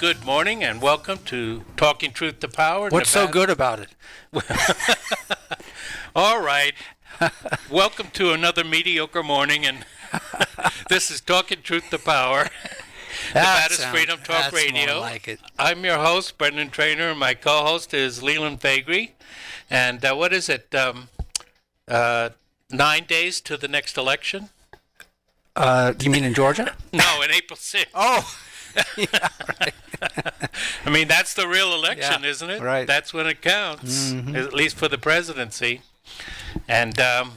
good morning and welcome to Talking Truth to Power. What's so good about it? All right. welcome to another mediocre morning, and this is Talking Truth to Power. That Nevada's sounds- Freedom Talk Radio. like it. I'm your host, Brendan Trainor, and my co-host is Leland Faegre. And uh, what is it? Um, uh, nine days to the next election? Uh, do you mean in Georgia? No, in April 6th. oh, I mean, that's the real election, Yeah, isn't it? right. That's when it counts, at least for the presidency. And um,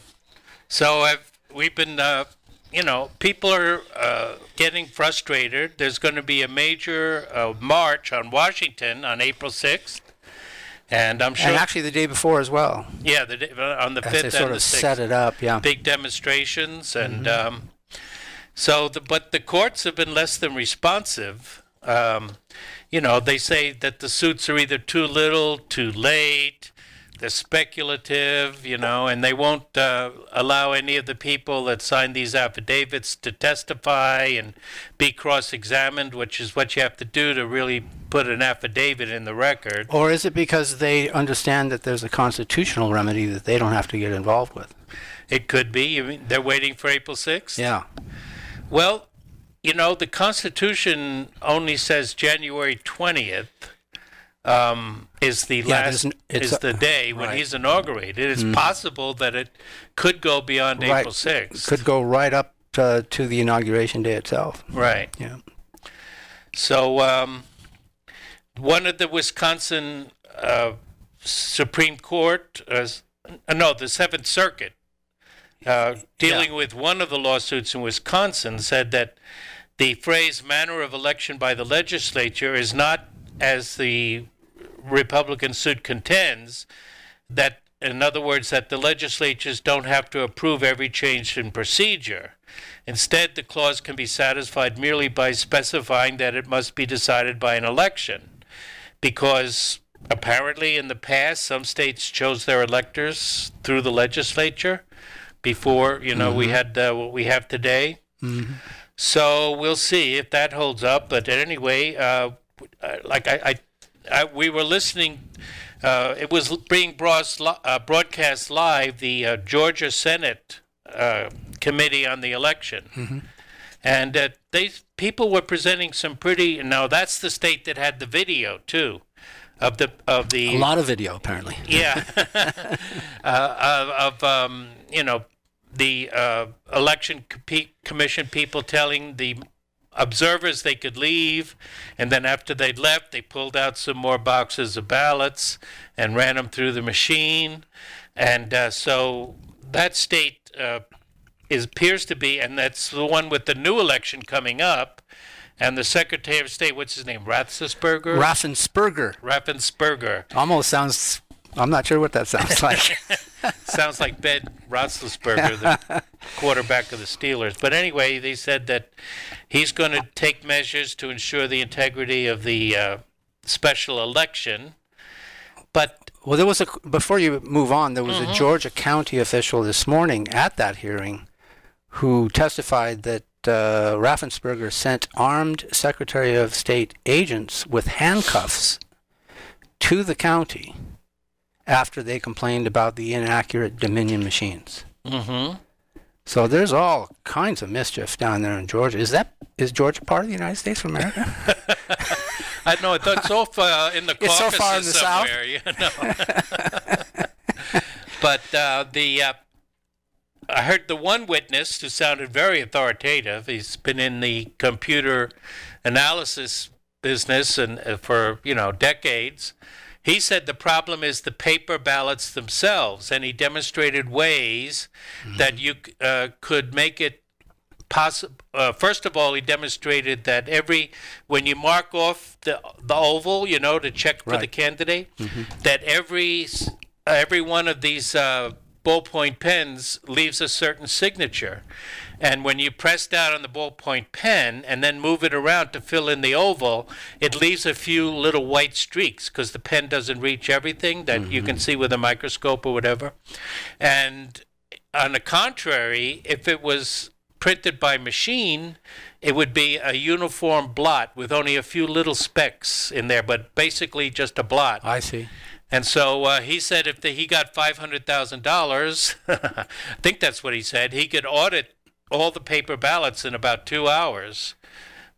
so I've, we've been, uh, you know, people are uh, getting frustrated. There's going to be a major uh, march on Washington on April 6th. And I'm sure, and actually the day before as well. yeah, the, day- on the As 5th they and sort the of 6th set it up, yeah. big demonstrations and um, so the but the courts have been less than responsive um, you know they say that the suits are either too little too late they're speculative you know and they won't uh, allow any of the people that signed these affidavits to testify and be cross-examined which is what you have to do to really put an affidavit in the record Or is it because they understand that there's a constitutional remedy that they don't have to get involved with? it could be you mean they're waiting for april 6th Yeah. Well, you know, the Constitution only says January 20th um, is the Yeah, last there's n- it's is a- the day when right. He's inaugurated. It's possible that it could go beyond Right. April 6th. Could go right up to, to the inauguration day itself. Right. Yeah. So um, one of the Wisconsin uh, Supreme Court, uh, no, the Seventh Circuit, uh, dealing with one of the lawsuits in Wisconsin, said that the phrase "manner of election by the legislature" is not, as the Republican suit contends, that in other words, that the legislatures don't have to approve every change in procedure. Instead, the clause can be satisfied merely by specifying that it must be decided by an election. Because apparently, in the past, some states chose their electors through the legislature before, you know, we had uh, what we have today. So we'll see if that holds up. But anyway, uh, uh, like I, I, I, we were listening. Uh, it was being uh, broadcast live. The uh, Georgia Senate uh, Committee on the Election, and uh, they people were presenting some pretty. Now that's the state that had the video too, of the of the A lot of video, apparently. yeah, uh, of, of um, you know the uh, election commission people telling the observers they could leave, and then after they'd left, they pulled out some more boxes of ballots and ran them through the machine, and uh, so that state uh, is appears to be, and that's the one with the new election coming up. And the Secretary of State, what's his name, Rathensperger? Raffensperger. Raffensperger. Almost sounds, I'm not sure what that sounds like. Sounds like Ben Roethlisberger, the quarterback of the Steelers. But anyway, they said that he's going to take measures to ensure the integrity of the uh, special election. But Well, there was a before you move on. There was Mm-hmm. a Georgia county official this morning at that hearing who testified that uh, Raffensperger sent armed Secretary of State agents with handcuffs to the county after they complained about the inaccurate Dominion machines. mhm. So there's all kinds of mischief down there in Georgia. Is that is Georgia part of the United States of America? I know it's off uh, in the It's so far in the south? somewhere, you know. but uh, the uh, I heard the one witness who sounded very authoritative. He's been in the computer analysis business and uh, for you know decades. He said the problem is the paper ballots themselves, and he demonstrated ways that you uh, could make it possible. Uh, first of all, he demonstrated that every when you mark off the the oval, you know, to check for the Right. candidate, that every every one of these uh, ballpoint pens leaves a certain signature. And when you press down on the ballpoint pen and then move it around to fill in the oval, it leaves a few little white streaks because the pen doesn't reach everything that you can mm-hmm. see with a microscope or whatever. And on the contrary, if it was printed by machine, it would be a uniform blot with only a few little specks in there, but basically just a blot. I see. And so uh, he said if the, he got five hundred thousand dollars, I think that's what he said, he could audit all the paper ballots in about two hours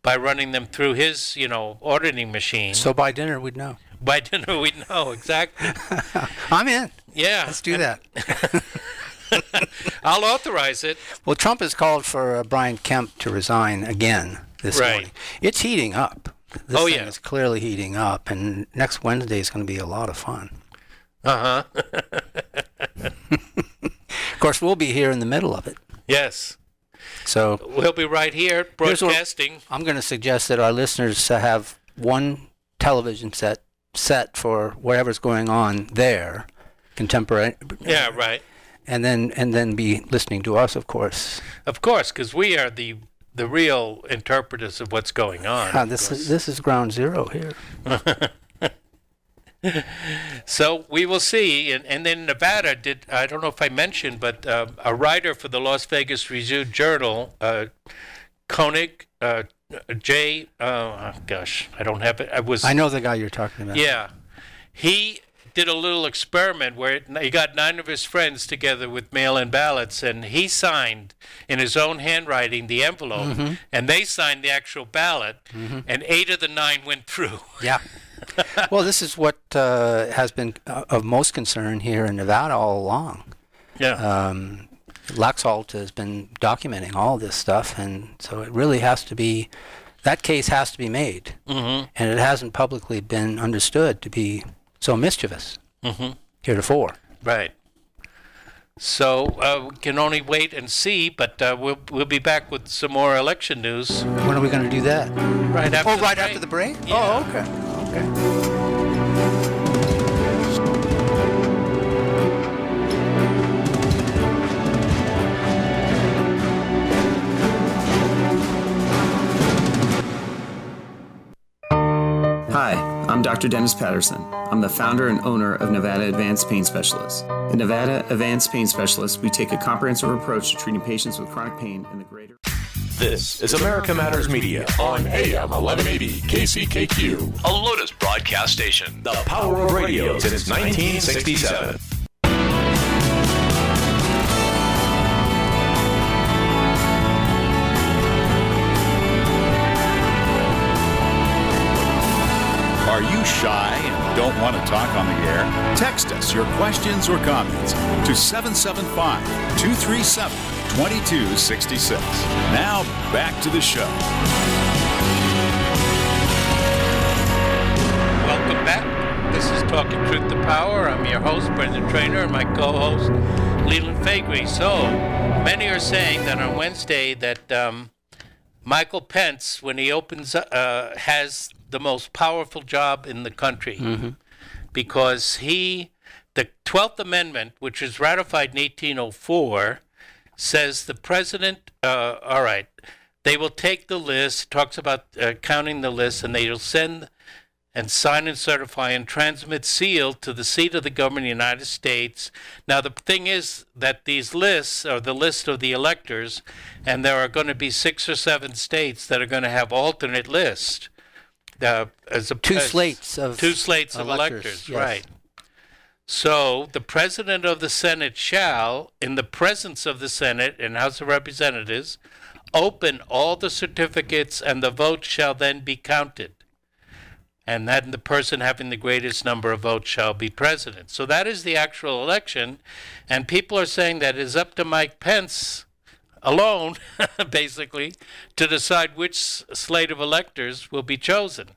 by running them through his, you know, auditing machine. So by dinner we'd know. by dinner, we'd know exactly. I'm in. Yeah, Let's do that. I'll authorize it. Well, Trump has called for uh, Brian Kemp to resign again this Right. morning. It's heating up. This Oh, thing yeah. is clearly heating up, and next Wednesday is going to be a lot of fun. Uh huh. Of course, we'll be here in the middle of it. yes, So we'll be right here broadcasting. I'm going to suggest that our listeners have one television set set for whatever's going on there, contemporary, Yeah, right. and then and then be listening to us, of course. Of course, because we are the the real interpreters of what's going on. Ah, this is this is ground zero here. So we will see. And, and then Nevada did, I don't know if I mentioned, but uh, a writer for the Las Vegas Review Journal, uh, Koenig, uh, Jay, uh, oh, gosh, I don't have it. I was, I know the guy you're talking about. yeah. He did a little experiment where he got nine of his friends together with mail in ballots and he signed in his own handwriting the envelope and they signed the actual ballot and eight of the nine went through. Yeah. well, this is what uh, has been uh, of most concern here in Nevada all along. Yeah. Um, Laxalt has been documenting all this stuff, and so it really has to be that case has to be made, mm-hmm. and it hasn't publicly been understood to be so mischievous Mm-hmm. heretofore. Right. So uh, we can only wait and see, but uh, we'll we'll be back with some more election news When are we going to do that? right after. oh, the right break. after the break. Yeah. Oh, okay. Okay. I'm Dr. Dennis Patterson. I'm the founder and owner of Nevada Advanced Pain Specialists. At Nevada Advanced Pain Specialists, we take a comprehensive approach to treating patients with chronic pain in the greater. This is America Matters Media on AM 1180 KCKQ, a Lotus broadcast station. the power of radio since 1967. Are you shy and don't want to talk on the air? Text us your questions or comments to 775 237 2266. Now, back to the show. Welcome back. This is Talking Truth to Power. I'm your host, Brendan Trainor, and my co-host, Leland Faegre. So, many are saying that on Wednesday that um, Michael Pence, when he opens, uh, has the most powerful job in the country because he, the 12th Amendment, which was ratified in 1804, says the president, uh, all right, they will take the list, talks about uh, counting the list, and they will send and sign and certify and transmit sealed to the seat of the government of the United States. Now, the thing is that these lists are the list of the electors, and there are going to be six or seven states that are going to have alternate lists. Uh, as a, Two as- slates of two slates of electors, electors, yes. right? So the president of the Senate shall, in the presence of the Senate and House of Representatives, open all the certificates, and the votes shall then be counted. And then the person having the greatest number of votes shall be president. So that is the actual election. And people are saying that it is up to Mike Pence alone, basically, to decide which slate of electors will be chosen.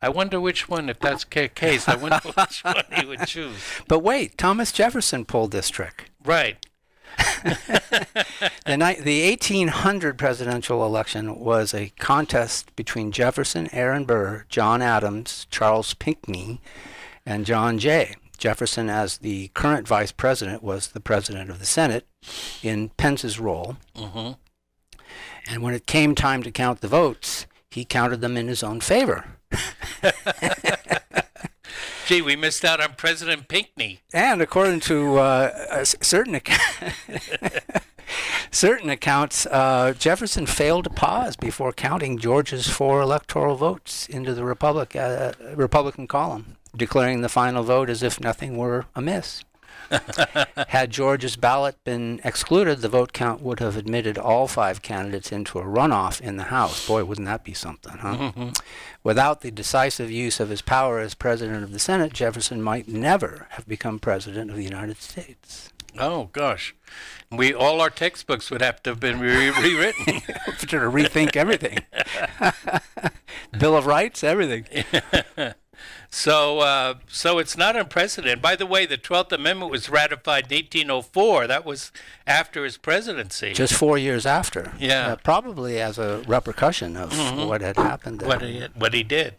I wonder which one, if that's the case, I wonder which one he would choose. But wait, Thomas Jefferson pulled this trick. Right. The, ni- the 1800 presidential election was a contest between Jefferson, Aaron Burr, John Adams, Charles Pinckney, and John Jay. Jefferson, as the current vice president, was the president of the Senate in Pence's role. Mhm. And when it came time to count the votes, he counted them in his own favor. Gee, we missed out on President Pinckney. And according to uh, certain ac- certain accounts, uh, Jefferson failed to pause before counting Georgia's four electoral votes into the Republic uh, Republican column, declaring the final vote as if nothing were amiss. Had Georgia's ballot been excluded, the vote count would have admitted all five candidates into a runoff in the House. Boy, wouldn't that be something, huh? Mm-hmm. Without the decisive use of his power as president of the Senate, Jefferson might never have become president of the United States. Oh gosh, we all our textbooks would have to have been re- rewritten. to rethink everything. Bill of Rights, everything. So, uh, so it's not unprecedented. By the way, the Twelfth Amendment was ratified in 1804. That was after his presidency. Just four years after. Yeah. Uh, probably as a repercussion of what had happened there. what he what he did.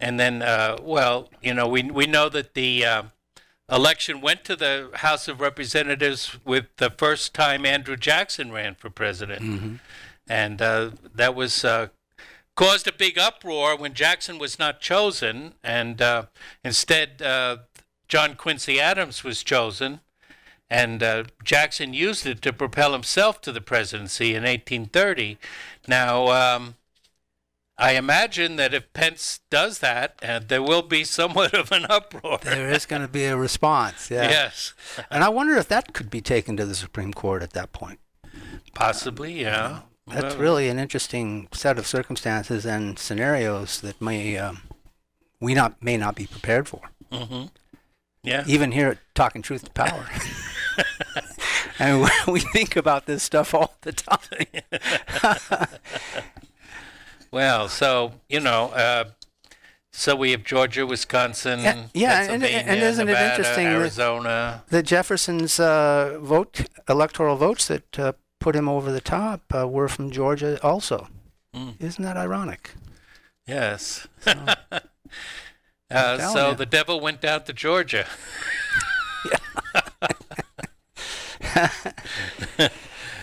And then, uh, well, you know, we we know that the uh, election went to the House of Representatives with the first time Andrew Jackson ran for president, and uh, that was. Uh, Caused a big uproar when Jackson was not chosen, and uh, instead uh, John Quincy Adams was chosen, and uh, Jackson used it to propel himself to the presidency in 1830. Now, um, I imagine that if Pence does that, uh, there will be somewhat of an uproar. There is going to be a response. Yeah. Yes, And I wonder if that could be taken to the Supreme Court at that point. possibly, yeah. That's really an interesting set of circumstances and scenarios that may um, we not may not be prepared for. yeah. Even here at Talking Truth to Power. and we think about this stuff all the time. Well, so you know, uh, so we have Georgia, Wisconsin, Yeah, yeah, and- and- isn't it Nevada, interesting that- Arizona. The Jefferson's uh, vote, electoral votes that uh, put him over the top uh, were from Georgia also. Isn't that ironic? Yes. uh, so the devil went down to Georgia.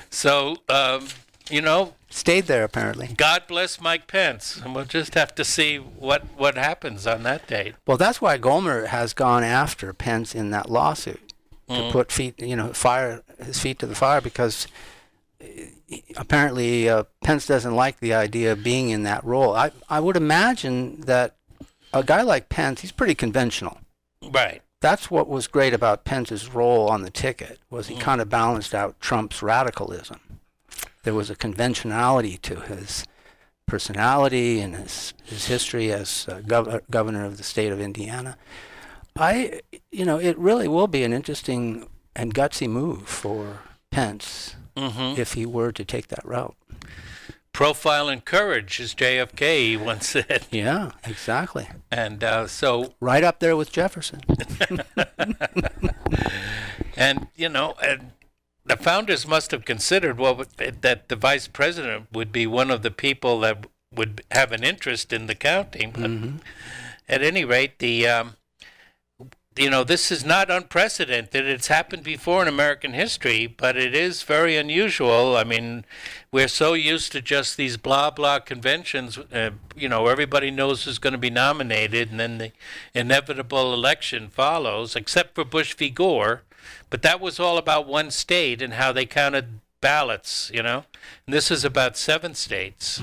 so, um, you know, Stayed there apparently. God bless Mike Pence, and we'll just have to see what what happens on that date. Well, that's why Gohmert has gone after Pence in that lawsuit to put feet, you know, fire his feet to the fire because apparently uh, Pence doesn't like the idea of being in that role. I I would imagine that a guy like Pence, he's pretty conventional. Right. That's what was great about Pence's role on the ticket was he kind of balanced out Trump's radicalism. There was a conventionality to his personality and his his history as uh, gov- governor of the state of Indiana. I, you know, it really will be an interesting and gutsy move for Pence if he were to take that route. Profile and courage, as JFK once said. Yeah, exactly. And uh, so, Right up there with Jefferson. and you know, and the founders must have considered well that the vice president would be one of the people that would have an interest in the counting. But at any rate, the um, you know this is not unprecedented. It's happened before in American history, but it is very unusual. I mean, we're so used to just these blah blah conventions. Uh, you know, everybody knows who's going to be nominated, and then the inevitable election follows, except for Bush v. Gore. But that was all about one state and how they counted ballots. You know, and this is about seven states.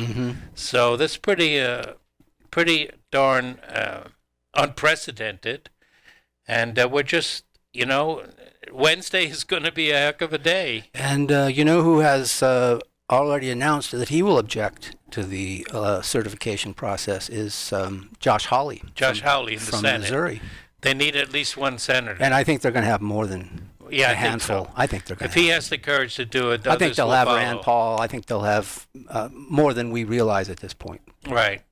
So this pretty uh, pretty darn uh, unprecedented, and uh, we're just you know Wednesday is going to be a heck of a day. And uh, you know who has uh, already announced that he will object to the uh, certification process is um, Josh Hawley. Josh from, Hawley in the from Senate. Missouri. They need at least one senator. And I think they're going to have more than Yeah, I a think handful. so. I think they're going if to. he has the courage to do it, I think they'll have follow. Rand Paul. I think they'll have uh, more than we realize at this point. Right.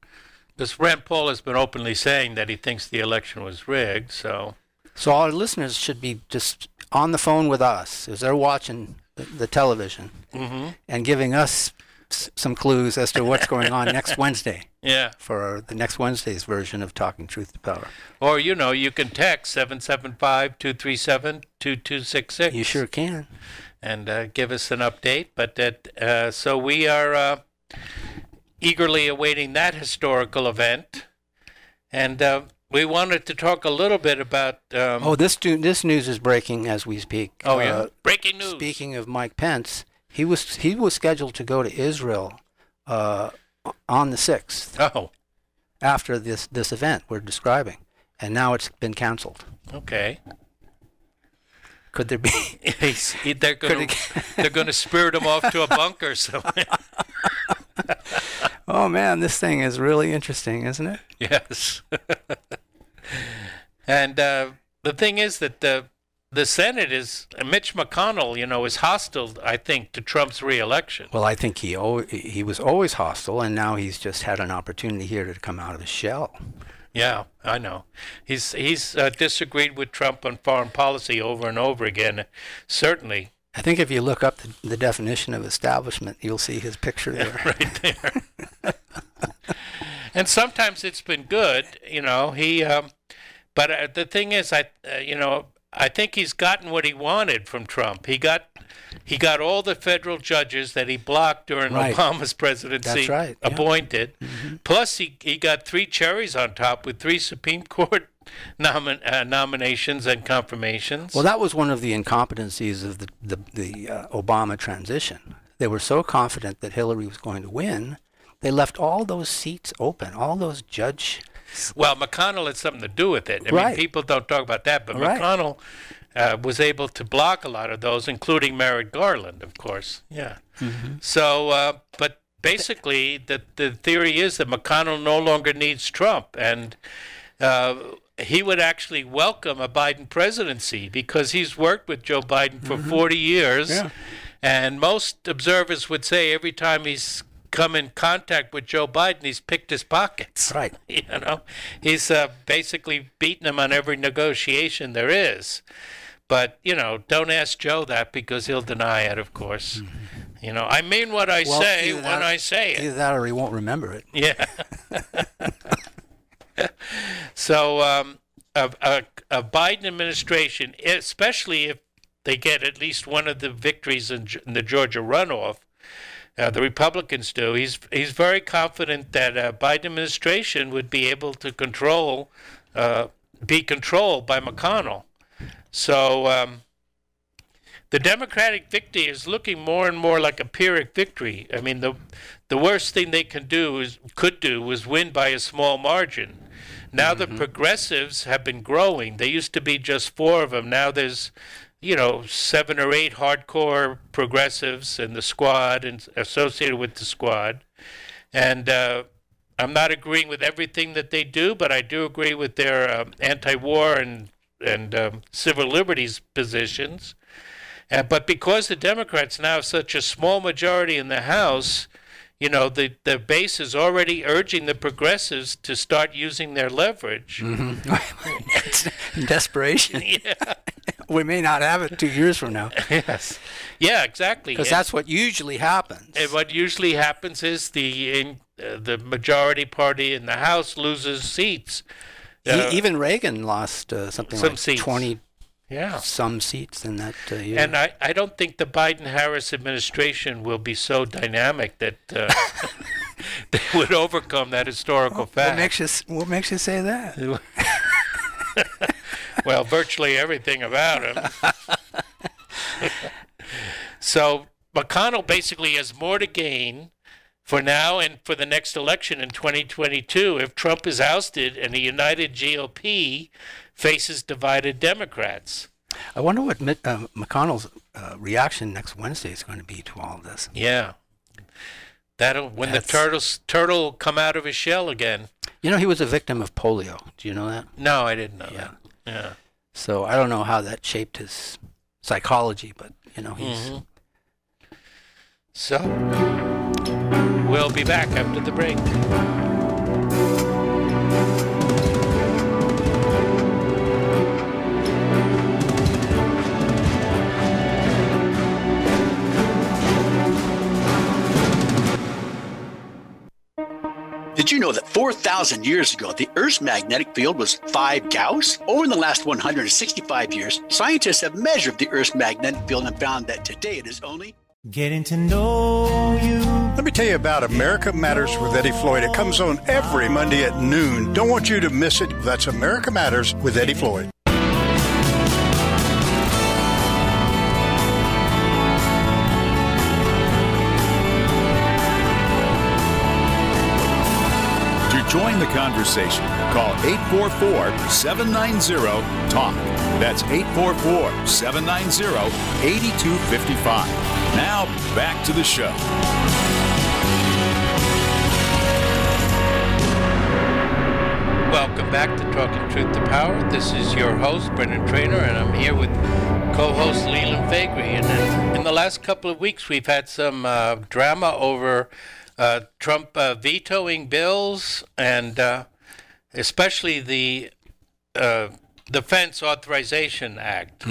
Because Rand Paul has been openly saying that he thinks the election was rigged. So So our listeners should be just on the phone with us as they're watching the, the television Mm-hmm. and giving us s- some clues as to what's going on next Wednesday yeah. for the next Wednesday's version of Talking Truth to Power. Or you know, you can text 775-237-2266. You sure can. and uh, give us an update. But that uh, so we are uh, eagerly awaiting that historical event. And uh, we wanted to talk a little bit about. Um, Oh, this do, this news is breaking as we speak. oh, yeah. Uh, Breaking news. Speaking of Mike Pence, he was he was scheduled to go to Israel uh, on the sixth Oh, after this this event we're describing, and now it's been canceled. okay. Could there be? They're going to they're going to spirit him off to a bunker somewhere. oh man, this thing is really interesting, isn't it? yes. and uh, the thing is that the the Senate is Mitch McConnell, you know, is hostile. I think to Trump's reelection. Well, I think he al- he was always hostile, and now he's just had an opportunity here to come out of his shell. Yeah, I know. He's he's uh, disagreed with Trump on foreign policy over and over again. Certainly, I think if you look up the, the definition of establishment, you'll see his picture there. right there. and sometimes it's been good, you know. He, um, but uh, the thing is, I, uh, you know, I think he's gotten what he wanted from Trump. He got, he got all the federal judges that he blocked during Right. Obama's presidency That's right, yeah. Mm-hmm. appointed. Plus, he he got three cherries on top with three Supreme Court nomin- uh, nominations and confirmations. Well, that was one of the incompetencies of the the, the uh, Obama transition. They were so confident that Hillary was going to win, they left all those seats open, all those judge. Well, McConnell had something to do with it. I mean, Right. people don't talk about that, but Right. McConnell uh, was able to block a lot of those, including Merrick Garland, of course. Yeah. So, uh, but basically, the the theory is that McConnell no longer needs Trump, and uh, he would actually welcome a Biden presidency because he's worked with Joe Biden for 40 years. Yeah. And most observers would say every time he's come in contact with Joe Biden, he's picked his pockets. Right. You know, he's uh, basically beaten him on every negotiation there is. But, you know, don't ask Joe that because he'll deny it, of course. You know, I mean what I Well, say when that- I say it. Either that or he won't remember it. Yeah. so um, a, a, a Biden administration, especially if they get at least one of the victories in, in the Georgia runoff, uh, the Republicans do. He's he's very confident that a Biden administration would be able to control, uh, be controlled by McConnell. So. Um, the Democratic victory is looking more and more like a Pyrrhic victory. I mean, the the worst thing they can do is could do was win by a small margin. Now the progressives have been growing. There used to be just four of them. Now there's, you know, seven or eight hardcore progressives in the squad and associated with the squad. And uh, I'm not agreeing with everything that they do, but I do agree with their um, anti-war and and um, civil liberties positions. Uh, but because the Democrats now have such a small majority in the House, you know, the, the base is already urging the progressives to start using their leverage. In desperation. Yeah. we may not have it two years from now, yes. Yeah, exactly. because that's what usually happens. And what usually happens is the in, uh, the majority party in the House loses seats. E- Uh, Even Reagan lost uh, something some like seats. twenty yeah. some seats in that uh, year. And I, I don't think the Biden Harris administration will be so dynamic that uh, they would overcome that historical what fact. makes you What makes you say that? well, virtually everything about him. so McConnell basically has more to gain for now and for the next election in 2022 if Trump is ousted and a united GOP faces divided Democrats. I wonder what Mitt, uh, McConnell's uh, reaction next Wednesday is going to be to all of this. Yeah. That'll when That's- the turtles turtle will come out of his shell again. You know, he was a victim of polio. Do you know that? No, I didn't know Yeah. that. Yeah. So I don't know how that shaped his psychology, but you know, he's Mhm. So we'll be back after the break. Did you know that 4,000 years ago, the Earth's magnetic field was 5 Gauss? Over the last 165 years, scientists have measured the Earth's magnetic field and found that today it is only Getting to know you. Let me tell you about America Matters with Eddie Floyd. It comes on every Monday at noon. Don't want you to miss it. That's America Matters with Eddie Floyd. Join the conversation, call 844 790 TALK. That's 844 790 8255. Now, back to the show. Welcome back to Talking Truth to Power. This is your host, Brendan Trainor, and I'm here with co-host Leland Faegre. And in, the last couple of weeks, we've had some uh, drama over Trump uh, vetoing bills, and uh, especially the uh, Defense Authorization Act,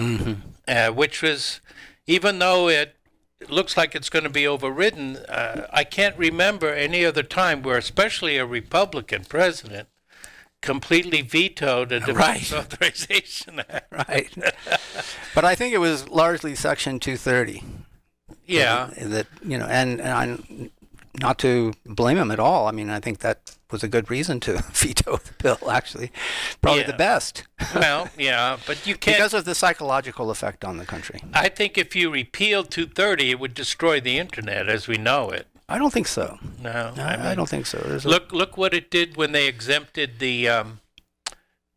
uh, which was, even though it looks like it's going to be overridden, uh, I can't remember any other time where, especially a Republican president, completely vetoed a Defense Right. Authorization Act. Right. but I think it was largely Section 230. Yeah. That, you know, and, and not to blame him at all. I mean, I think that was a good reason to veto the bill, actually. Probably Yeah. the best. Well, yeah, but you can't. because of the psychological effect on the country. I think if you repealed 230, it would destroy the internet as we know it. I don't think so. No, I, I mean, don't think so. There's a- Look, look what it did when they exempted the um,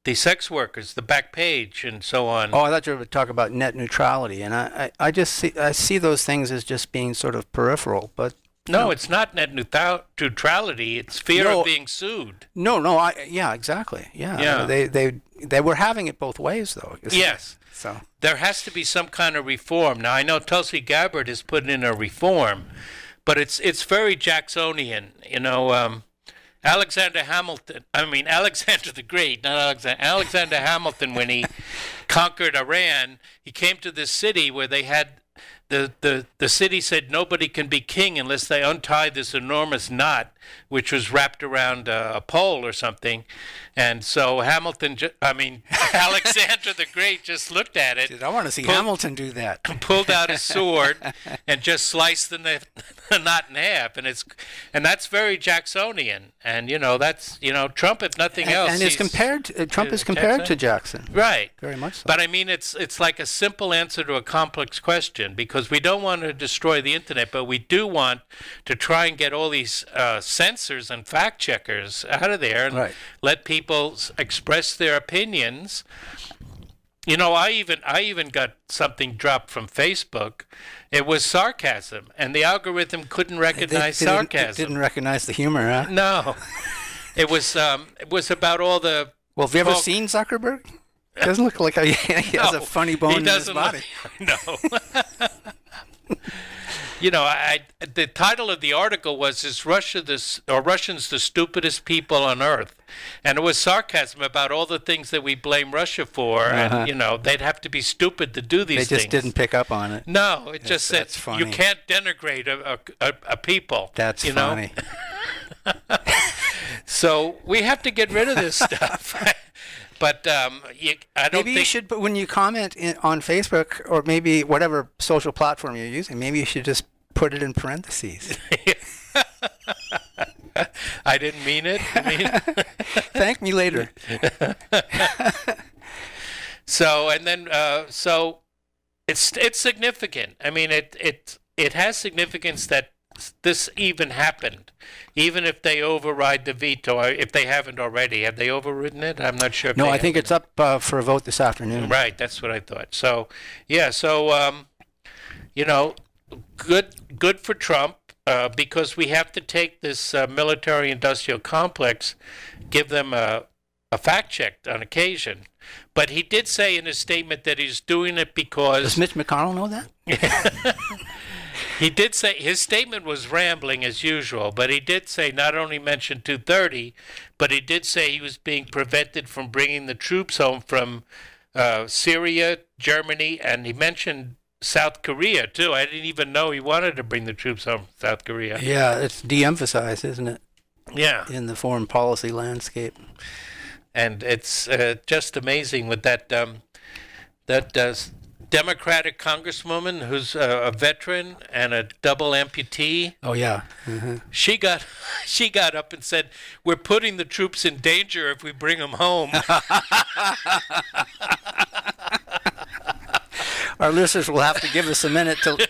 the sex workers, the back page, and so on. Oh, I thought you were talking about net neutrality, and I, I, I just see I see those things as just being sort of peripheral. But no, it's not net neutrality. It's fear No. of being sued. no, no, I yeah, exactly, yeah. Yeah. They they they were having it both ways though. Yes. So there has to be some kind of reform. Now I know Tulsi Gabbard has put in a reform, but it's it's very Jacksonian. You know, um, Alexander Hamilton. I mean Alexander the Great, not Alexander. Alexander Hamilton, when he conquered Iran, he came to this city where they had. The, the, the city said nobody can be king unless they untie this enormous knot, which was wrapped around a, a pole or something. And so Hamilton, ju- I mean, Alexander the Great just looked at it I want to see Hamilton do that. pulled out his sword and just sliced the, na- the knot in half, and it's and that's very Jacksonian. And you know that's you know Trump, if nothing And, else, and it's compared. To, uh, Trump to is compared to Jackson? Jackson. right. Very much so. But I mean, it's it's like a simple answer to a complex question because we don't want to destroy the internet, but we do want to try and get all these uh, censors and fact checkers out of there and Right. let people s- express their opinions. You know, I even I even got something dropped from Facebook. It was sarcasm, and the algorithm couldn't recognize sarcasm. Didn't recognize the humor, huh? No, it was um, it was about all the. Well, have you ever seen Zuckerberg? Doesn't look like he has No, a funny bone he in his body. look- no. you know, I, the title of the article was "Is Russia the s- or Russians the stupidest people on earth?" And it was sarcasm about all the things that we blame Russia for, Uh-huh. and you know, they'd have to be stupid to do these. Things. They just things. didn't pick up on it. No, it just said you can't denigrate a, a, a, people. That's you know? funny. So we have to get rid of this stuff. But um, you, I don't Maybe think you should, but when you comment in, on Facebook or maybe whatever social platform you're using, maybe you should just put it in parentheses. I didn't mean it. I mean, Thank me later. so and then uh, so it's it's significant. I mean, it it it has significance that this even happened, even if they override the veto. If they haven't already, have they overridden it? I'm not sure. If No, I think it's up uh, for a vote this afternoon. Right, that's what I thought. So, yeah, so um, you know, good good for Trump uh, because we have to take this uh, military-industrial complex, give them a a fact check on occasion. But he did say in his statement that he's doing it because Does Mitch McConnell know that? he did say his statement was rambling as usual, but he did say not only mention 230, but he did say he was being prevented from bringing the troops home from uh, Syria, Germany, and he mentioned South Korea too. I didn't even know he wanted to bring the troops home from South Korea. Yeah, it's de-emphasized, isn't it, Yeah, in the foreign policy landscape? and it's uh, just amazing with that um, that uh, Democratic congresswoman who's a, a veteran and a double amputee. Oh yeah. Mm-hmm. She got she got up and said, "We're putting the troops in danger if we bring them home." Our listeners will have to give us a minute to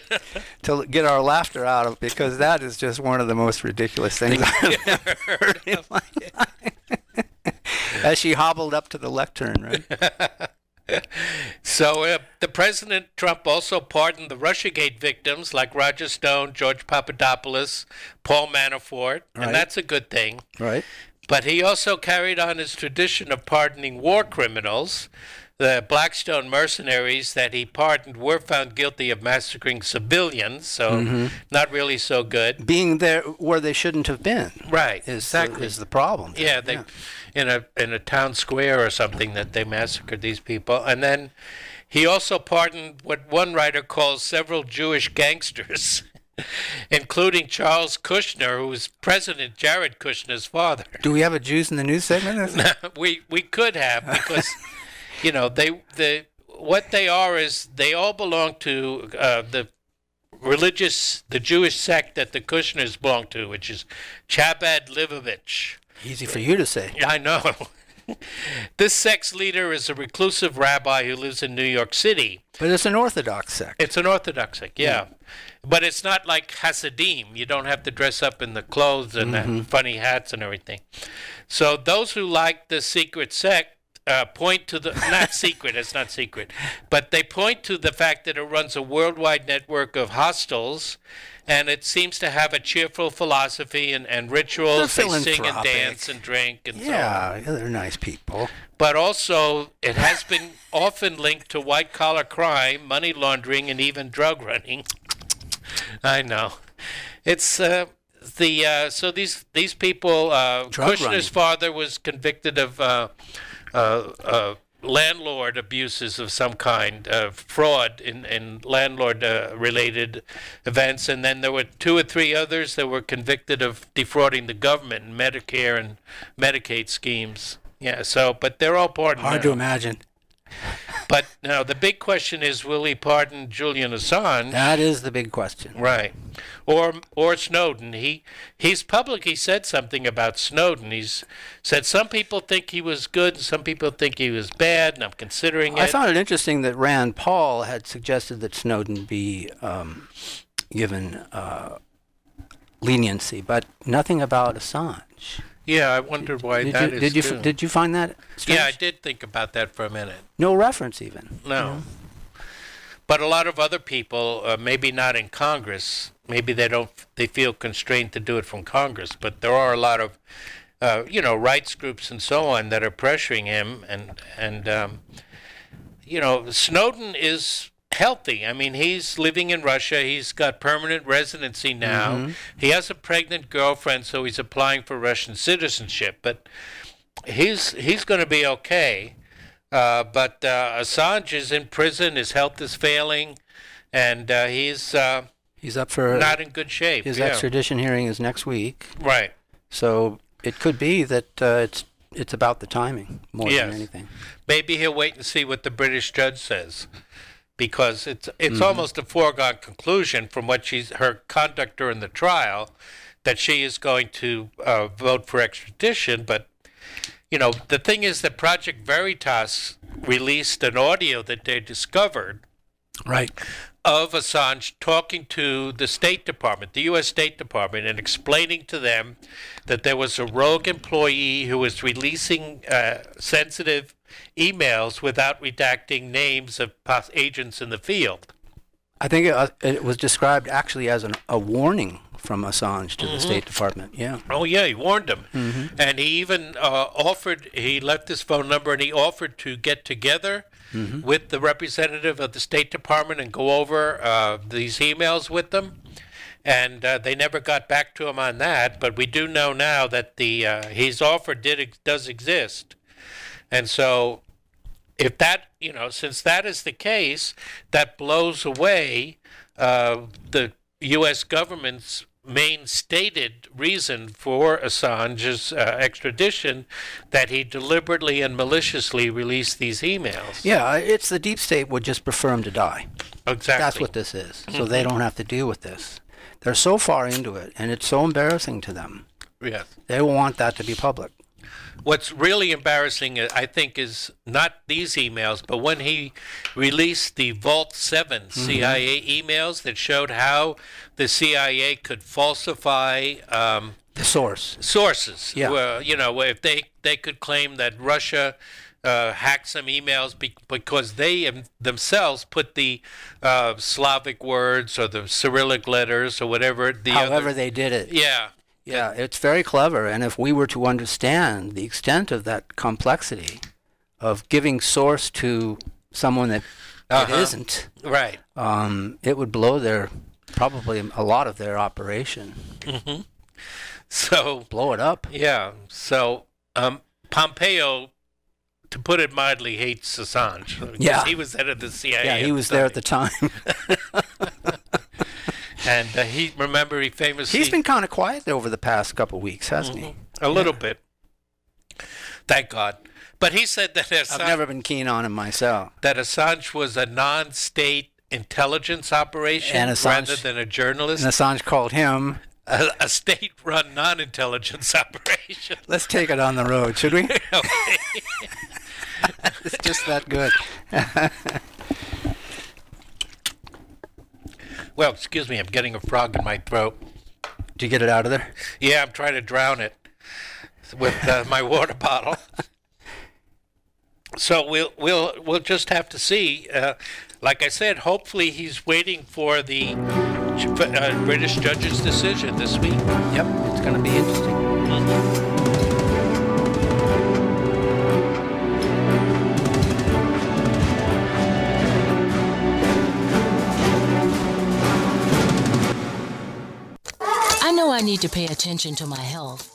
to get our laughter out of because that is just one of the most ridiculous things I've ever heard in my life. As she hobbled up to the lectern, right? So uh, the President Trump also pardoned the Russiagate victims like Roger Stone, George Papadopoulos, Paul Manafort, Right. and that's a good thing. Right. But he also carried on his tradition of pardoning war criminals. The Blackstone mercenaries that he pardoned were found guilty of massacring civilians, so Mm-hmm. not really so good. Being there where they shouldn't have been Right, is exactly. is the problem. there. Yeah, they in a in a town square or something that they massacred these people, and then he also pardoned what one writer calls several Jewish gangsters, including Charles Kushner, who was President Jared Kushner's father. Do we have a Jews in the news segment? we we could have because you know they the what they are is they all belong to uh, the religious the Jewish sect that the Kushners belong to, which is Chabad Lubavitch. Easy for you to say. Yeah, I know. this sect's leader is a reclusive rabbi who lives in New York City. But it's an Orthodox sect. It's an Orthodox sect, yeah. But it's not like Hasidim. You don't have to dress up in the clothes and the funny hats and everything. So those who like the secret sect uh, point to the not secret. It's not secret, but they point to the fact that it runs a worldwide network of hostels, and it seems to have a cheerful philosophy and, and rituals. They're They sing and dance and drink and so Yeah, yeah, they're nice people. but also it has been often linked to white collar crime, money laundering, and even drug running. I know. It's uh, the uh, so these these people. Uh, Kushner's running. father was convicted of uh, landlord abuses of some kind, uh, fraud in in landlord uh, related events, and then there were two or three others that were convicted of defrauding the government in Medicare and Medicaid schemes. Yeah. So, but they're all pardoned. Hard now. to imagine. But now the big question is, will he pardon Julian Assange? That is the big question. Right. Or or Snowden. He he's publicly said something about Snowden. He's said some people think he was good and some people think he was bad, and I'm considering it. I found it interesting that Rand Paul had suggested that Snowden be um, given uh, leniency, but nothing about Assange. Yeah, I wondered why Did that you is did you too. did you find that? Strange? yeah, I did think about that for a minute. No reference even. No. But a lot of other people, uh, maybe not in Congress, maybe they don't, they feel constrained to do it from Congress. But there are a lot of, uh, you know, rights groups and so on that are pressuring him, and and um, you know, Snowden is healthy. I mean, he's living in Russia. He's got permanent residency now. He has a pregnant girlfriend, so he's applying for Russian citizenship. But he's he's going to be okay. Uh, but uh, Assange is in prison. His health is failing, and uh, he's uh, He's up for not in good shape. his yeah. extradition hearing is next week, Right. so it could be that uh, it's it's about the timing more Yes. than anything. Maybe he'll wait and see what the British judge says, because it's it's Mm-hmm. almost a foregone conclusion from what she's her conduct during the trial that she is going to uh, vote for extradition. But you know, the thing is that Project Veritas released an audio that they discovered Right. of Assange talking to the State Department, the U.S. State Department, and explaining to them that there was a rogue employee who was releasing uh, sensitive emails without redacting names of agents in the field. I think it, uh, it was described actually as an, a warning from Assange to the State Department. Yeah. Oh yeah, he warned him, and he even uh, offered. He left his phone number, and he offered to get together with the representative of the State Department and go over uh, these emails with them. And uh, they never got back to him on that. But we do know now that the uh, his offer did does exist, and so if that you know since that is the case, that blows away uh, the U.S. government's main stated reason for Assange's uh, extradition that he deliberately and maliciously released these emails. Yeah, it's the deep state would just prefer him to die. Exactly. That's what this is. So they don't have to deal with this. They're so far into it, and it's so embarrassing to them. Yes. They want that to be public. What's really embarrassing, uh, I think, is not these emails, but when he released the Vault 7 Mm-hmm. CIA emails that showed how the CIA could falsify um, The source. sources. Yeah. Where, you know, if they, they could claim that Russia uh, hacked some emails be- because they em- themselves put the uh, Slavic words or the Cyrillic letters or whatever. The However other, they did it. yeah. Yeah, it's very clever. And if we were to understand the extent of that complexity of giving source to someone that Uh-huh. it isn't, Right. um, it would blow their probably a lot of their operation. So Blow it up. Yeah. So um, Pompeo, to put it mildly, hates Assange. Yeah. He was head of the CIA. Yeah, he was there at the time. And uh, he remember he famously He's been kind of quiet over the past couple weeks, hasn't he? a little bit. Thank God. But he said that Assange, I've never been keen on him myself. that Assange was a non-state intelligence operation And Assange- rather than a journalist, And Assange called him. a, a state-run non-intelligence operation. Let's take it on the road, should we? It's just that good. Well, excuse me, I'm getting a frog in my throat. Did you get it out of there? Yeah, I'm trying to drown it with uh, my water bottle. So we'll we'll we'll just have to see. Uh, like I said, hopefully he's waiting for the uh, British judge's decision this week. Yep, it's going to be interesting. I need to pay attention to my health.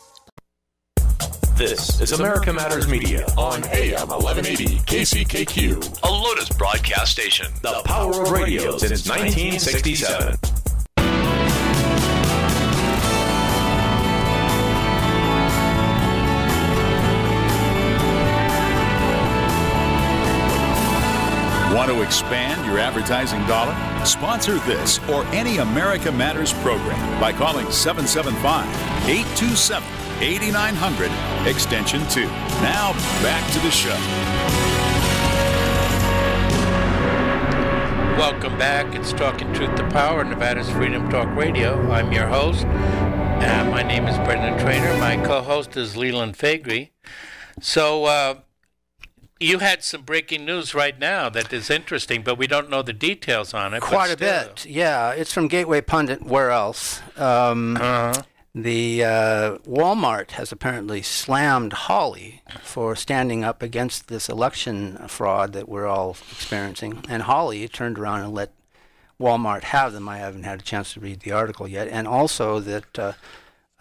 This is America Matters Media on AM 1180 KCKQ. A Lotus broadcast station. The power of radio since 1967. Want to expand your advertising dollar? Sponsor this or any America Matters program by calling 775 827 8900 extension 2. Now back to the show. Welcome back. It's Talking Truth to Power, Nevada's Freedom Talk Radio. I'm your host. Uh, my name is Brendan Trainor. My co-host is Leland Faegre. So uh, you had some breaking news right now that is interesting, but we don't know the details on it. Quite a bit. Yeah, it's from Gateway Pundit. Where else? Um, Uh-huh. The uh, Walmart has apparently slammed Hawley for standing up against this election fraud that we're all experiencing. And Hawley turned around and let Walmart have them. I haven't had a chance to read the article yet. And also that uh,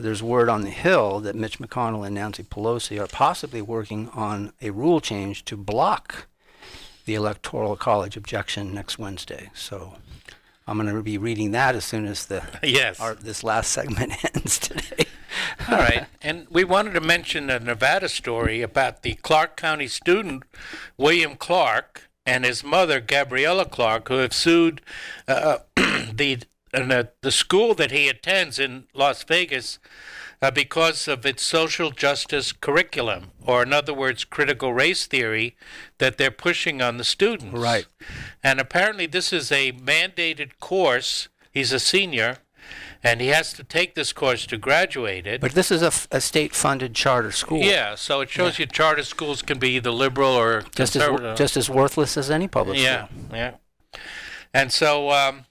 there's word on the Hill that Mitch McConnell and Nancy Pelosi are possibly working on a rule change to block the Electoral College objection next Wednesday. So I'm going to be reading that as soon as the Yes. our, this last segment ends today. All right. And we wanted to mention a Nevada story about the Clark County student, William Clark, and his mother, Gabriella Clark, who have sued uh, the, uh, the school that he attends in Las Vegas uh, because of its social justice curriculum, or in other words, critical race theory that they're pushing on the students. Right. And apparently, this is a mandated course. He's a senior, and he has to take this course to graduate it. But this is a, f- a state-funded charter school. yeah, so it shows you charter schools can be either liberal or Just as, just as worthless as any public yeah, school. yeah. And so, um,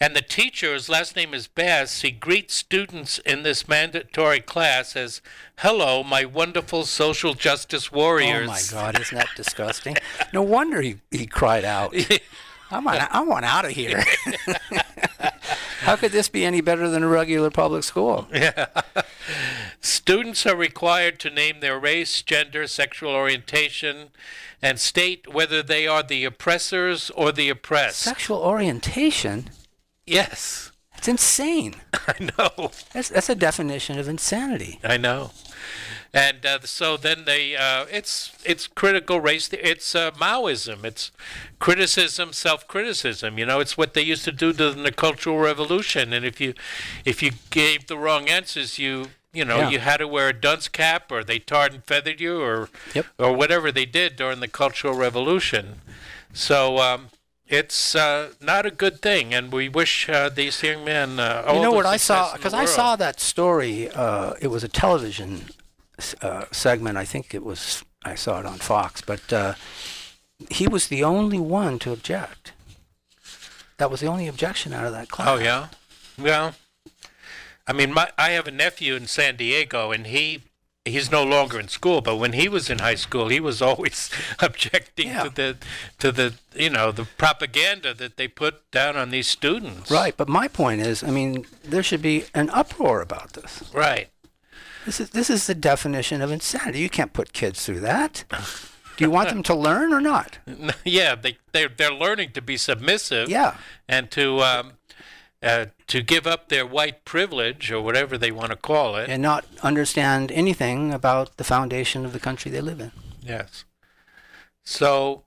and the teacher, his last name is Bass, he greets students in this mandatory class as, "Hello, my wonderful social justice warriors." Oh my God, isn't that disgusting? No wonder he, he cried out. I want, I want out of here. How could this be any better than a regular public school? Yeah. Students are required to name their race, gender, sexual orientation, and state whether they are the oppressors or the oppressed. Sexual orientation? Yes. It's insane. I know. That's that's a definition of insanity. I know. And uh, so then they, uh, it's it's critical race. It's uh, Maoism. It's criticism, self-criticism. You know, it's what they used to do during the Cultural Revolution. And if you if you gave the wrong answers, you you know Yeah. you had to wear a dunce cap, or they tarred and feathered you, or Yep. or whatever they did during the Cultural Revolution. So. Um, it's uh, not a good thing, and we wish uh, these young men. Uh, you know what I saw? Because I saw that story. Uh, it was a television uh, segment. I think it was. I saw it on Fox. But uh, he was the only one to object. That was the only objection out of that class. Oh yeah, well, I mean, my I have a nephew in San Diego, and he he's no longer in school. But when he was in high school, he was always objecting Yeah. to the to the you know the propaganda that they put down on these students. Right. But my point is, I mean, there should be an uproar about this. Right. This is this is the definition of insanity. You can't put kids through that. Do you want them to learn or not? Yeah, they they they're learning to be submissive. Yeah. And to um, uh, to give up their white privilege or whatever they want to call it. And not understand anything about the foundation of the country they live in. Yes. So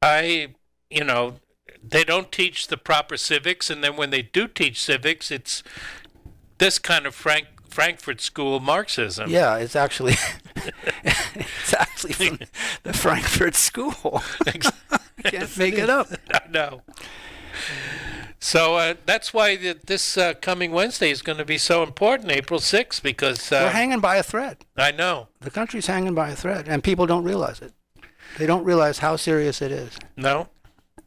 I, you know, they don't teach the proper civics, and then when they do teach civics, it's this kind of Frank Frankfurt School Marxism. Yeah, it's actually it's actually from the Frankfurt School. Can't make it up. I know. So uh, that's why th- this uh, coming Wednesday is going to be so important, April 6th, because uh, We're hanging by a thread. I know. The country's hanging by a thread, and people don't realize it. They don't realize how serious it is. No,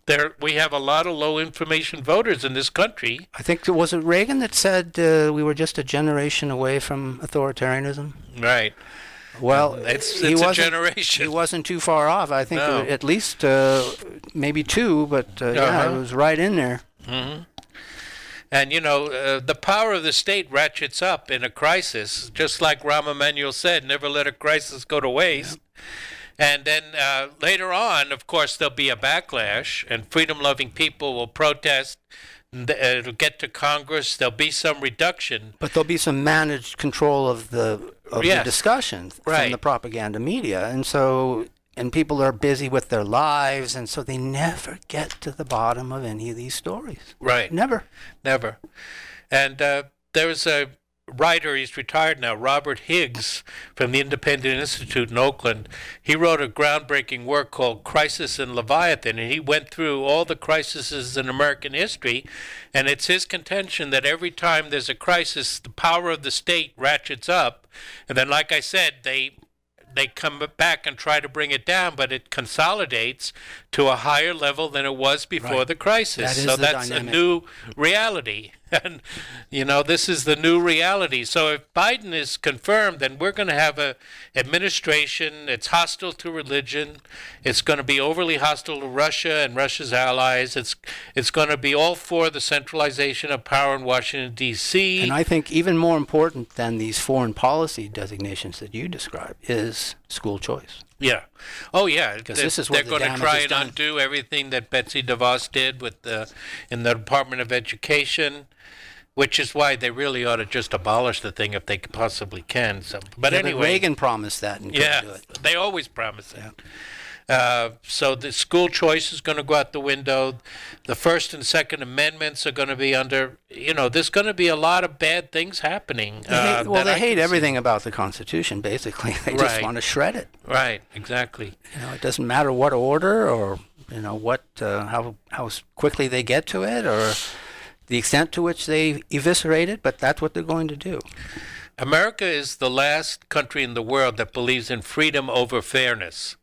there we have a lot of low information voters in this country. I think it was it Reagan that said uh, we were just a generation away from authoritarianism. Right. Well, It's- he a generation. He wasn't too far off. I think No. at least uh, maybe two, but uh, yeah, Uh-huh. it was right in there. Hmm And you know, uh, the power of the state ratchets up in a crisis, just like Rahm Emanuel said, never let a crisis go to waste. And then uh, later on, of course, there'll be a backlash, and freedom loving people will protest. It'll get to Congress. There'll be some reduction. But there'll be some managed control of the of the Yes. discussion from the propaganda media, and so and people are busy with their lives, and so they never get to the bottom of any of these stories. Right. Never. Never. And uh, there was a writer, he's retired now, Robert Higgs from the Independent Institute in Oakland. He wrote a groundbreaking work called Crisis and Leviathan, and he went through all the crises in American history. And it's his contention that every time there's a crisis, the power of the state ratchets up. And then, like I said, they they come back and try to bring it down, but it consolidates to a higher level than it was before Right. the crisis. That so that's dynamic. a new reality. And, you know, this is the new reality. So if Biden is confirmed, then we're going to have a administration. It's hostile to religion. It's going to be overly hostile to Russia and Russia's allies. It's it's going to be all for the centralization of power in Washington D.C. And I think even more important than these foreign policy designations that you describe is school choice. Yeah. Oh, yeah. 'Cause They- this is they're the going to try and done. undo everything that Betsy DeVos did with the in the Department of Education, which is why they really ought to just abolish the thing if they possibly can. So, but Yeah, anyway, Reagan promised that and couldn't yeah, do it. they always promise that. Uh, so the school choice is going to go out the window. The First and Second Amendments are going to be under. You know, there's going to be a lot of bad things happening. They uh, well, they I hate can see. everything about the Constitution. Basically, they just want to shred it. Right. Exactly. You know, it doesn't matter what order or you know what uh, how how quickly they get to it or the extent to which they eviscerate it. But that's what they're going to do. America is the last country in the world that believes in freedom over fairness.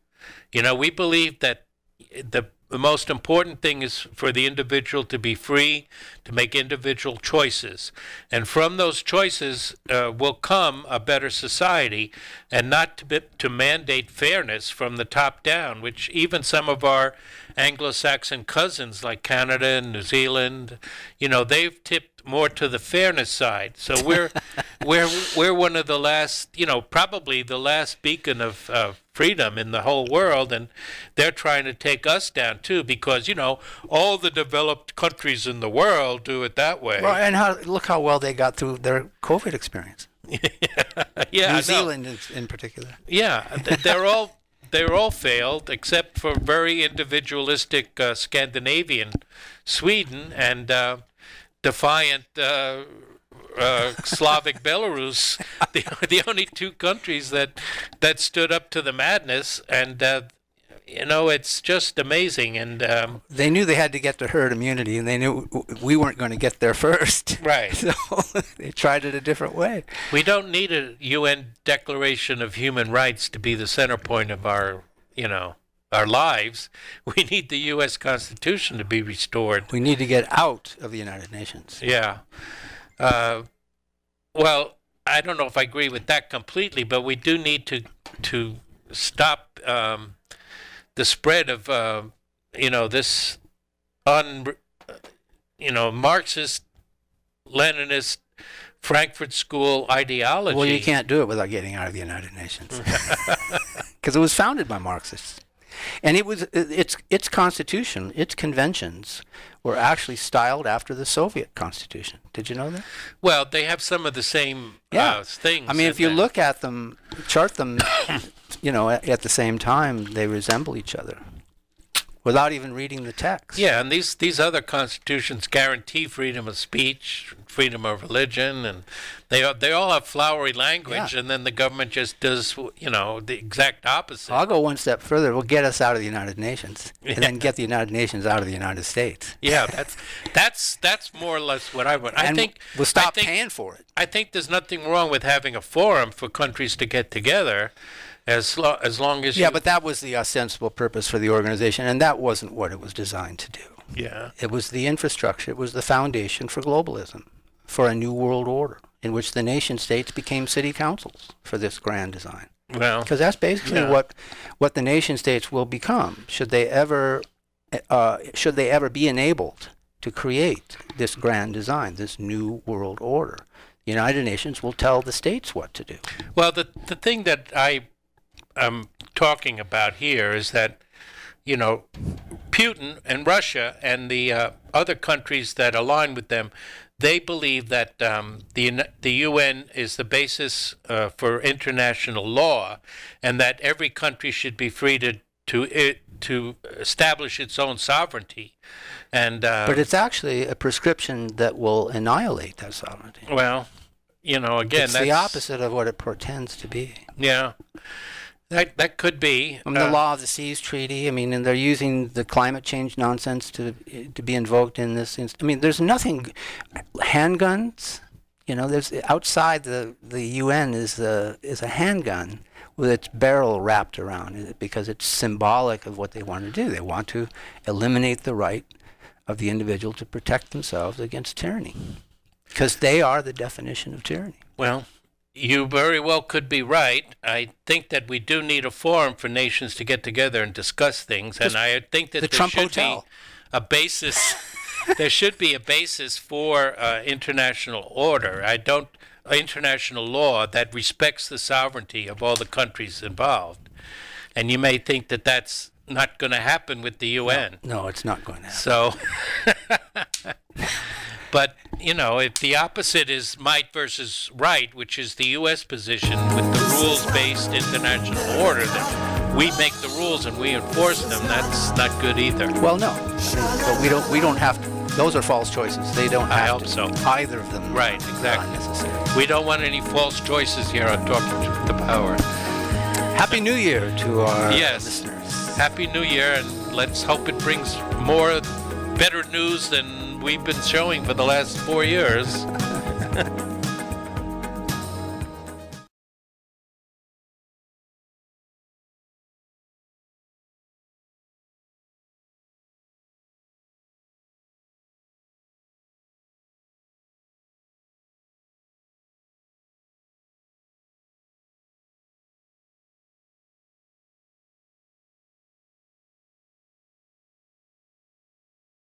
You know, we believe that the the most important thing is for the individual to be free to make individual choices. And from those choices uh, will come a better society and not to, be, to mandate fairness from the top down, which even some of our Anglo Saxon cousins like Canada and New Zealand, you know, they've tipped more to the fairness side. So we're we're we're one of the last, you know, probably the last beacon of uh, freedom in the whole world, and they're trying to take us down too, because you know all the developed countries in the world do it that way. Well, and how look how well they got through their COVID experience. yeah, I know. New Zealand in, in particular. Yeah, they're all they're all failed except for very individualistic uh, Scandinavian Sweden and uh, defiant uh, uh, Slavic Belarus. The the only two countries that that stood up to the madness, and uh, you know it's just amazing. And um, They knew they had to get to herd immunity, and they knew we weren't going to get there first. Right. So they tried it a different way. we don't need a UN Declaration of Human Rights to be the center point of our you know our lives. We need the U.S. Constitution to be restored. We need to get out of the United Nations. Yeah. Uh, well, I don't know if I agree with that completely, but we do need to to stop um, the spread of uh, you know this un you know Marxist Leninist Frankfurt School ideology. Well, you can't do it without getting out of the United Nations, because it was founded by Marxists, and it was its its constitution, its conventions were actually styled after the Soviet constitution. Did you know that? Well, they have some of the same Yeah. uh, things. I mean, if you there. look at them, chart them, you know, at, at the same time, they resemble each other, without even reading the text. Yeah, and these these other constitutions guarantee freedom of speech, freedom of religion, and they all, they all have flowery language, Yeah. and then the government just does you know the exact opposite. I'll go one step further. We'll get us out of the United Nations, and then get the United Nations out of the United States. yeah, that's that's that's more or less what I want. I and think we'll stop think, paying for it. I think there's nothing wrong with having a forum for countries to get together, as lo- as long as Yeah, you, but that was the uh, ostensible purpose for the organization, and that wasn't what it was designed to do. yeah. It was the infrastructure, it was the foundation for globalism, for a new world order, in which the nation states became city councils for this grand design. Well, Because that's basically Yeah. what what the nation states will become, should they ever uh, should they ever be enabled to create this grand design, this new world order. The United Nations will tell the states what to do. Well, the the thing that I am talking about here is that, you know, Putin and Russia and the uh, other countries that align with them, they believe that um, the the UN is the basis uh, for international law, and that every country should be free to to it, to establish its own sovereignty. And uh, But it's actually a prescription that will annihilate that sovereignty. well, you know, again, it's that's the opposite of what it pretends to be. Yeah, that that could be. I mean, the uh, Law of the Seas Treaty. I mean, and they're using the climate change nonsense to to be invoked in this. Inst- I mean, there's nothing. Handguns. You know, there's outside the the UN is a is a handgun with its barrel wrapped around it because it's symbolic of what they want to do. They want to eliminate the right of the individual to protect themselves against tyranny, because they are the definition of tyranny. Well, you very well could be right. I think that we do need a forum for nations to get together and discuss things, and I think that the there Trump should Hotel. be a basis. there should be a basis for uh, international order. I don't international law that respects the sovereignty of all the countries involved, and you may think that that's not going to happen with the UN. No, it's not going to happen. So, but you know, if the opposite is might versus right, which is the U.S. position with the rules-based international order, that we make the rules and we enforce them, that's not good either. Well, no, but we don't. We don't have to. Those are false choices. They don't I have hope to. so. Either of them. Right, exactly. We don't want any false choices here on Talking Truth to Power. Happy New Year to our Yes. listeners. Happy New Year, and let's hope it brings more better news than we've been showing for the last four years.